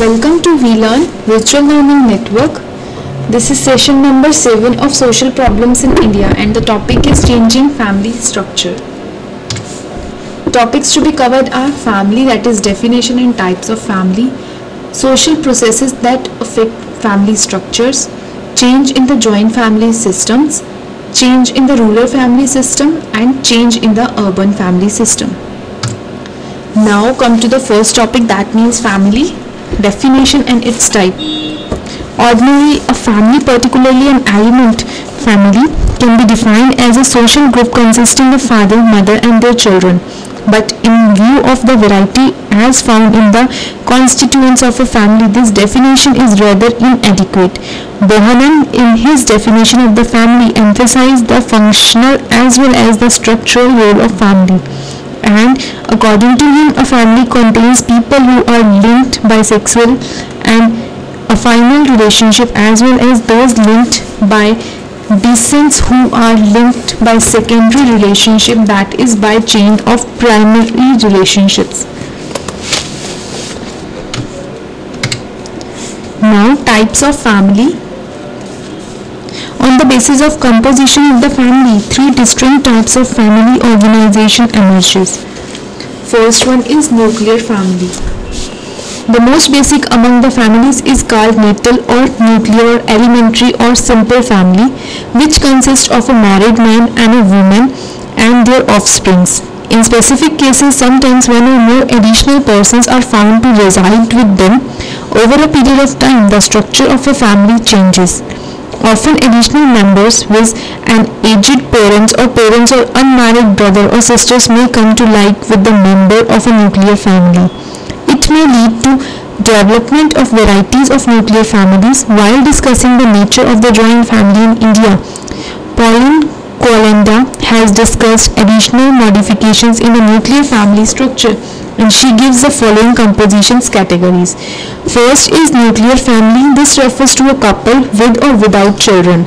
Welcome to VLearn Virtual Learning Network. This is session number 7 of Social Problems in India and the topic is Changing Family Structure. Topics to be covered are family that is definition and types of family, social processes that affect family structures, change in the joint family systems, change in the rural family system and change in the urban family system. Now come to the first topic that means family, definition and its type. Ordinarily, a family, particularly an element family, can be defined as a social group consisting of father, mother and their children. But in view of the variety as found in the constituents of a family, this definition is rather inadequate. Bohannan, in his definition of the family, emphasized the functional as well as the structural role of family and according to him a family contains people who are linked by sexual and a affinal relationship as well as those linked by descents who are linked by secondary relationship that is by chain of primary relationships. Now types of family on the basis of composition of the family, three distinct types of family organization emerges. First one is nuclear family. The most basic among the families is called natal or nuclear, elementary or simple family, which consists of a married man and a woman and their offsprings. In specific cases, sometimes one or more additional persons are found to reside with them. Over a period of time, the structure of a family changes. Often additional members with an aged parents or parents or unmarried brother or sisters may come to like with the member of a nuclear family. It may lead to development of varieties of nuclear families while discussing the nature of the joint family in India. Pauline Kolenda has discussed additional modifications in the nuclear family structure and she gives the following compositions categories. First is nuclear family. This refers to a couple with or without children.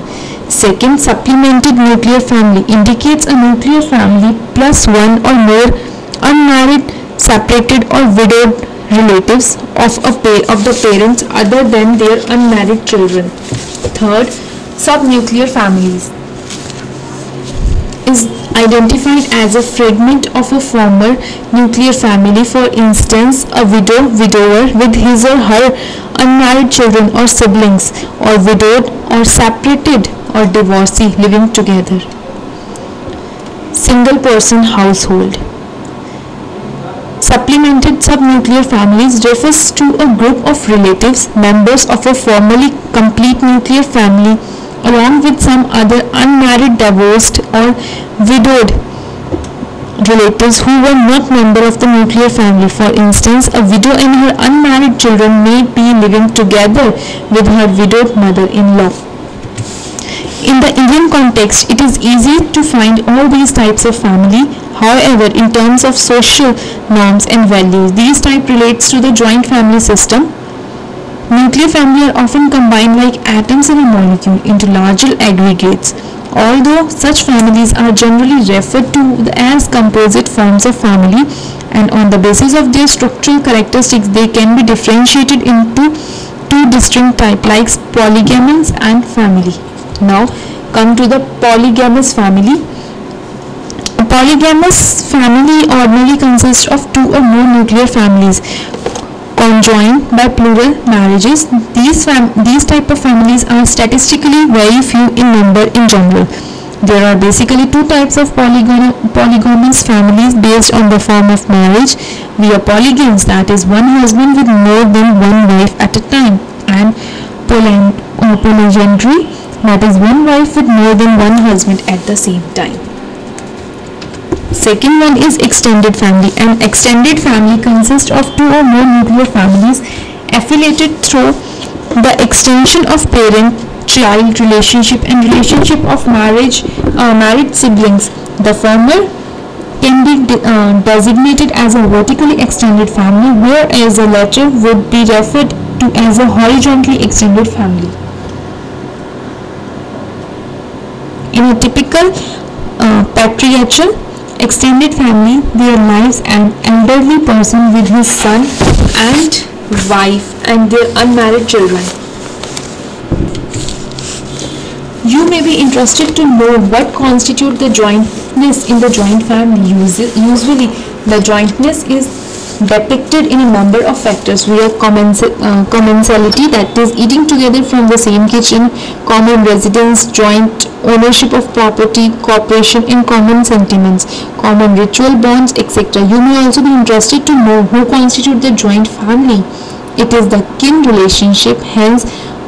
Second, supplemented nuclear family indicates a nuclear family plus one or more unmarried, separated or widowed relatives of, a of the parents other than their unmarried children. Third, subnuclear families identified as a fragment of a former nuclear family, for instance, a widow, widower with his or her unmarried children or siblings, or widowed or separated or divorcee living together. Single person household. Supplemented subnuclear families refers to a group of relatives, members of a formerly complete nuclear family along with some other unmarried divorced or widowed relatives who were not member of the nuclear family. For instance, a widow and her unmarried children may be living together with her widowed mother-in-law. In the Indian context, it is easy to find all these types of family. However, in terms of social norms and values, these type relates to the joint family system Nuclear family are often combined like atoms in a molecule into larger aggregates. Although such families are generally referred to as composite forms of family and on the basis of their structural characteristics they can be differentiated into two distinct types like polygamous and family. Now come to the polygamous family. A polygamous family ordinarily consists of two or more nuclear families conjoined by plural marriages. These, these type of families are statistically very few in number in general. There are basically two types of polygon polygamous families based on the form of marriage. We are polygams, that is one husband with more than one wife at a time, and polyandry, that is one wife with more than one husband at the same time. Second one is extended family. An extended family consists of two or more nuclear families affiliated through the extension of parent child relationship and relationship of marriage uh, married siblings. The former can be de uh, designated as a vertically extended family whereas the latter would be referred to as a horizontally extended family. In a typical uh, patriarchal extended family, their lives an elderly person with his son and wife, and their unmarried children. You may be interested to know what constitutes the jointness in the joint family. Usually, the jointness is depicted in a number of factors. We have uh, commensality, that is, eating together from the same kitchen, common residence, joint ownership of property, cooperation in common sentiments, common ritual bonds, etc. You may also be interested to know who constitute the joint family. It is the kin relationship, hence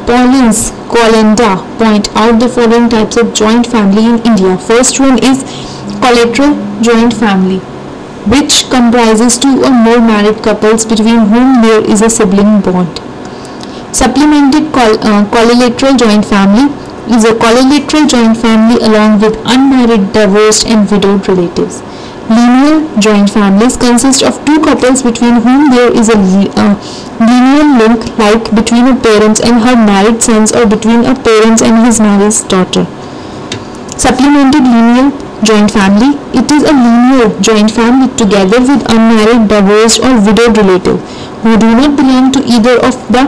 Pauline's Kolenda point out the following types of joint family in India. First one is collateral joint family which comprises two or more married couples between whom there is a sibling bond. Supplemented uh, collateral joint family is a collateral joint family along with unmarried, divorced and widowed relatives. Lineal joint families consist of two couples between whom there is a uh, lineal link like between a parent and her married sons or between a parent and his married daughter. Supplemented lineal joint family. It is a linear joint family together with unmarried, divorced or widowed relative who do not belong to either of the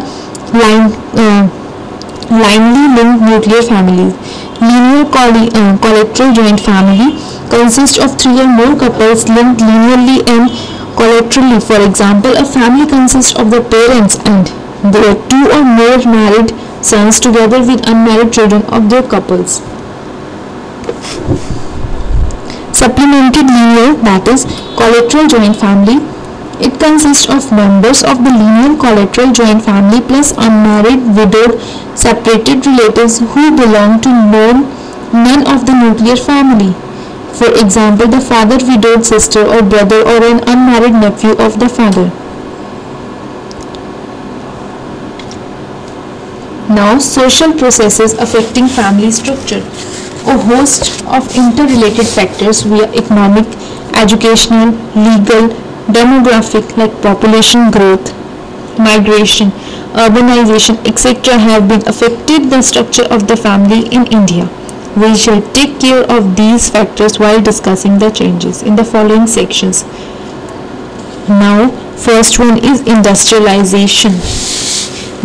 line, uh, linked nuclear families. Linear uh, collateral joint family consists of three or more couples linked linearly and collaterally. For example, a family consists of the parents and their two or more married sons together with unmarried children of their couples. Supplemented linear that is collateral joint family it consists of members of the lineal collateral joint family plus unmarried, widowed, separated relatives who belong to none, none of the nuclear family. For example, the father widowed sister or brother or an unmarried nephew of the father. Now, social processes affecting family structure. A host of interrelated factors via economic, educational, legal, demographic like population growth, migration, urbanization, etc. have been affected the structure of the family in India. We shall take care of these factors while discussing the changes in the following sections. Now, first one is industrialization.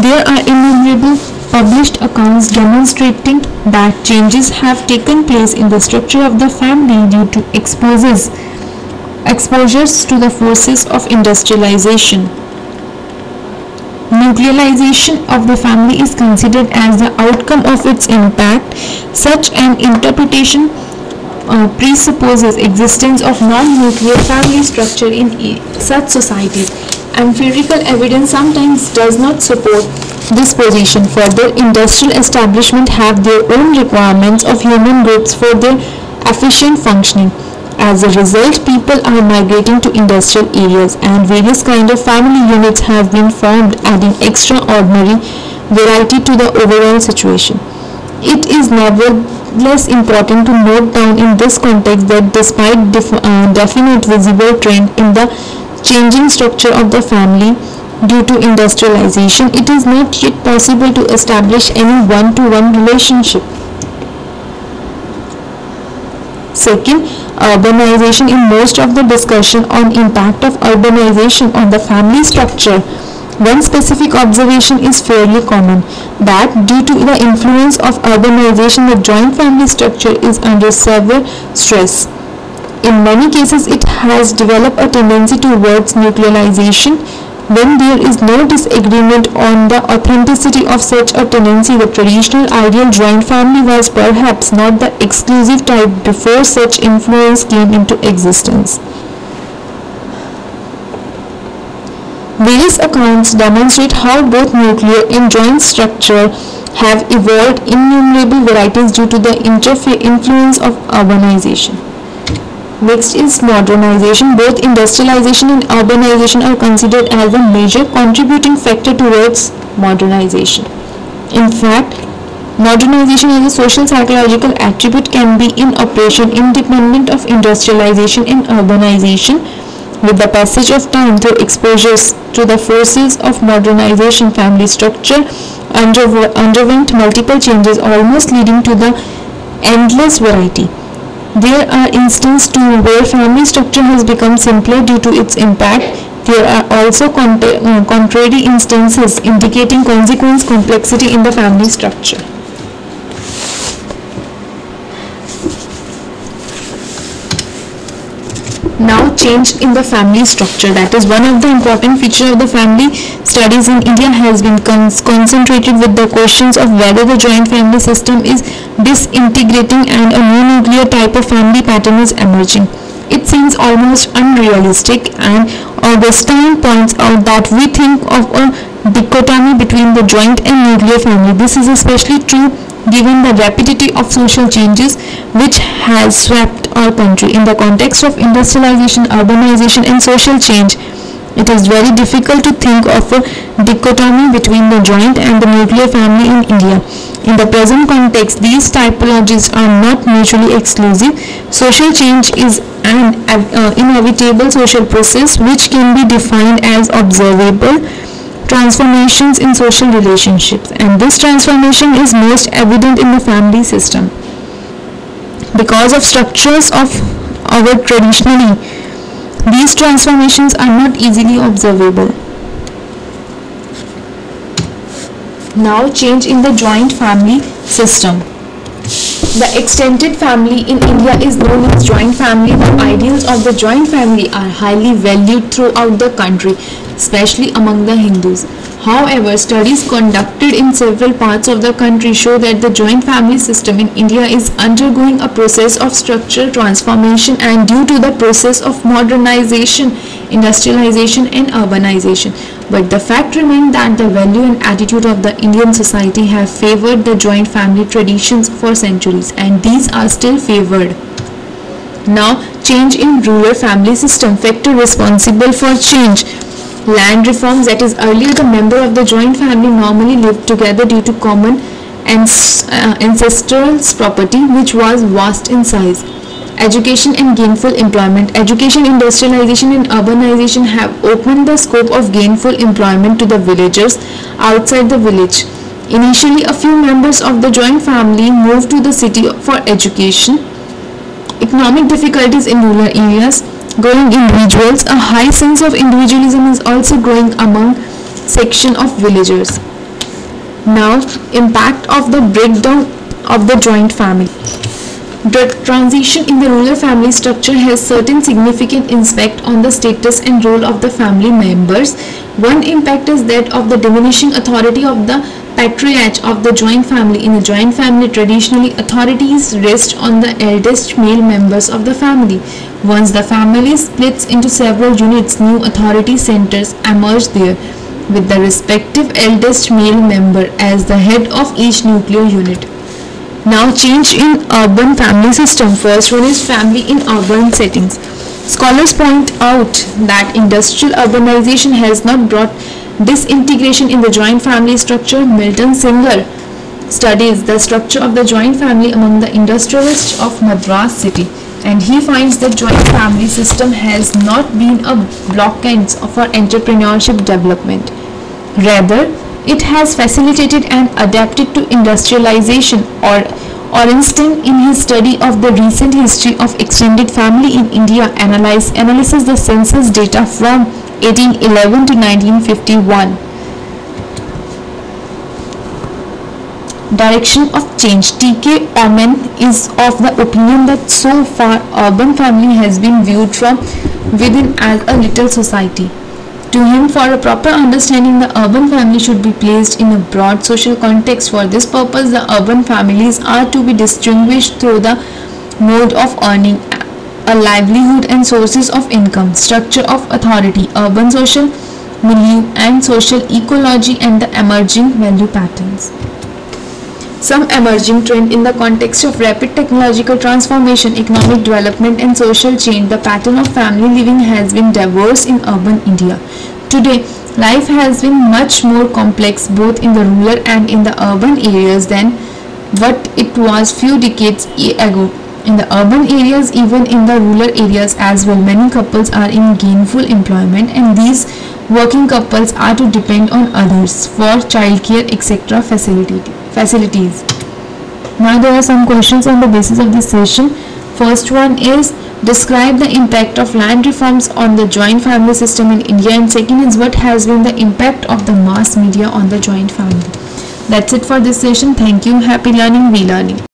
There are innumerable published accounts demonstrating that changes have taken place in the structure of the family due to exposures exposures to the forces of industrialization. Nuclearization of the family is considered as the outcome of its impact. Such an interpretation uh, presupposes existence of non-nuclear family structure in such societies. Empirical evidence sometimes does not support this position. Further, industrial establishment have their own requirements of human groups for their efficient functioning. As a result, people are migrating to industrial areas and various kind of family units have been formed adding extraordinary variety to the overall situation. It is nevertheless important to note down in this context that despite def uh, definite visible trend in the changing structure of the family due to industrialization, it is not yet possible to establish any one-to-one -one relationship. Second, urbanization in most of the discussion on impact of urbanization on the family structure one specific observation is fairly common that due to the influence of urbanization the joint family structure is under severe stress in many cases it has developed a tendency towards nuclearization when there is no disagreement on the authenticity of such a tendency, the traditional ideal joint family was perhaps not the exclusive type before such influence came into existence. Various accounts demonstrate how both nuclear and joint structure have evolved innumerable varieties due to the influence of urbanization. Next is modernization. Both industrialization and urbanization are considered as a major contributing factor towards modernization. In fact, modernization as a social psychological attribute can be in operation independent of industrialization and urbanization with the passage of time through exposures to the forces of modernization family structure underwent multiple changes almost leading to the endless variety there are instances too where family structure has become simpler due to its impact There are also uh, contrary instances indicating consequence complexity in the family structure. Now change in the family structure that is one of the important features of the family studies in India has been con concentrated with the questions of whether the joint family system is disintegrating and a new nuclear type of family pattern is emerging. It seems almost unrealistic and Augustine points out that we think of a dichotomy between the joint and nuclear family. This is especially true given the rapidity of social changes which has swept our country in the context of industrialization, urbanization and social change. It is very difficult to think of a dichotomy between the joint and the nuclear family in India. In the present context, these typologies are not mutually exclusive. Social change is an uh, inevitable social process which can be defined as observable transformations in social relationships and this transformation is most evident in the family system because of structures of our traditionally. These transformations are not easily observable. Now change in the joint family system. The extended family in India is known as joint family. The ideals of the joint family are highly valued throughout the country especially among the Hindus. However, studies conducted in several parts of the country show that the joint family system in India is undergoing a process of structural transformation and due to the process of modernization, industrialization and urbanization. But the fact remains that the value and attitude of the Indian society have favored the joint family traditions for centuries and these are still favored. Now, change in rural family system factor responsible for change land reforms. That is earlier the member of the joint family normally lived together due to common and uh, ancestral property which was vast in size. Education and gainful employment. Education industrialization and urbanization have opened the scope of gainful employment to the villagers outside the village. Initially a few members of the joint family moved to the city for education. Economic difficulties in rural areas growing individuals, a high sense of individualism is also growing among section of villagers. Now, impact of the breakdown of the joint family. The transition in the rural family structure has certain significant impact on the status and role of the family members. One impact is that of the diminishing authority of the patriarch of the joint family. In a joint family, traditionally authorities rest on the eldest male members of the family. Once the family splits into several units, new authority centers emerge there with the respective eldest male member as the head of each nuclear unit. Now change in urban family system. First one is family in urban settings. Scholars point out that industrial urbanization has not brought disintegration in the joint family structure, Milton Singer studies the structure of the joint family among the industrialists of Madras city and he finds the joint family system has not been a blockade for entrepreneurship development. Rather, it has facilitated and adapted to industrialization or Orenstein in his study of the recent history of extended family in India analyze, analyzes the census data from 1811 to 1951. Direction of change. T.K. Oommen is of the opinion that so far urban family has been viewed from within as a little society. To him, for a proper understanding, the urban family should be placed in a broad social context. For this purpose, the urban families are to be distinguished through the mode of earning a livelihood and sources of income, structure of authority, urban social milieu and social ecology and the emerging value patterns. Some emerging trend in the context of rapid technological transformation, economic development and social change, the pattern of family living has been diverse in urban India. Today, life has been much more complex both in the rural and in the urban areas than what it was few decades ago in the urban areas even in the rural areas as well many couples are in gainful employment and these working couples are to depend on others for childcare etc facilities now there are some questions on the basis of this session first one is describe the impact of land reforms on the joint family system in India and second is what has been the impact of the mass media on the joint family. That's it for this session. Thank you. Happy learning, we learning.